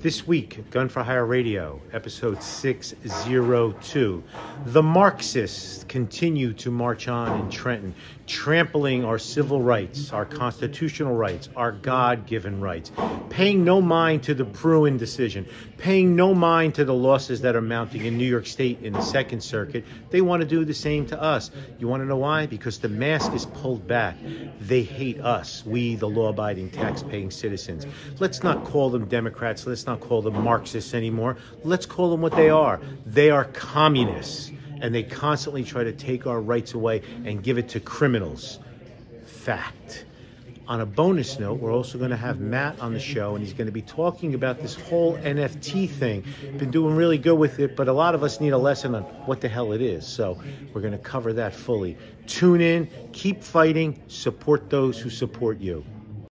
This week, Gun for Hire Radio, episode 602. The Marxists continue to march on in Trenton, trampling our civil rights, our constitutional rights, our God given rights, paying no mind to the Bruen decision, paying no mind to the losses that are mounting in New York State in the Second Circuit. They want to do the same to us. You want to know why? Because the mask is pulled back. They hate us, we, the law abiding, tax paying citizens. Let's not call them Democrats. Let's not call them Marxists anymore. Let's call them what they are. They are communists, and they constantly try to take our rights away and give it to criminals. Fact. On a bonus note, we're also going to have Matt on the show, and he's going to be talking about this whole NFT thing. Been doing really good with it, but a lot of us need a lesson on what the hell it is. So we're going to cover that fully. Tune in, keep fighting, support those who support you.